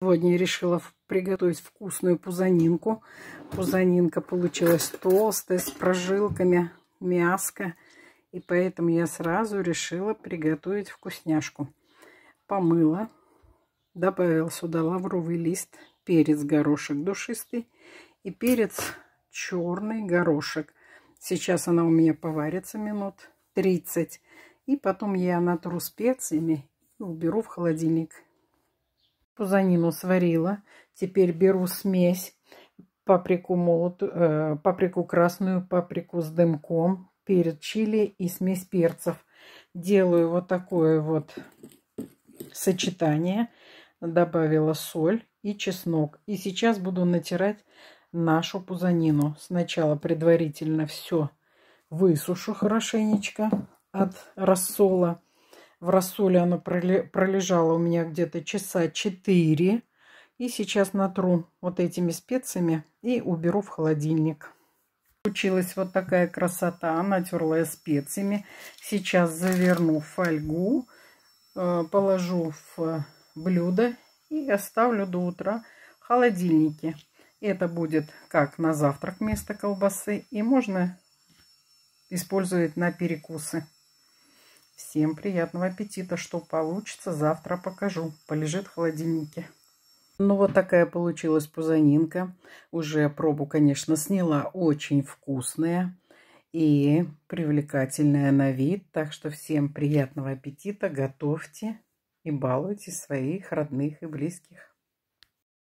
Сегодня решила приготовить вкусную пузанинку. Пузанинка получилась толстая, с прожилками, мяско. И поэтому я сразу решила приготовить вкусняшку. Помыла, добавила сюда лавровый лист, перец горошек душистый и перец черный горошек. Сейчас она у меня поварится минут 30. И потом я натру специями и уберу в холодильник Пузанину сварила. Теперь беру смесь. Паприку молотую, э, паприку красную, паприку с дымком, перец чили и смесь перцев. Делаю вот такое вот сочетание. Добавила соль и чеснок. И сейчас буду натирать нашу пузанину. Сначала предварительно все высушу хорошенечко от рассола. В рассоле оно пролежало у меня где-то часа 4. И сейчас натру вот этими специями и уберу в холодильник. Получилась вот такая красота. Натерла я специями. Сейчас заверну в фольгу, э, положу в блюдо и оставлю до утра в холодильнике. Это будет как на завтрак вместо колбасы. И можно использовать на перекусы. Всем приятного аппетита. Что получится, завтра покажу. Полежит в холодильнике. Ну, вот такая получилась пузанинка. Уже пробу, конечно, сняла. Очень вкусная и привлекательная на вид. Так что всем приятного аппетита. Готовьте и балуйте своих родных и близких.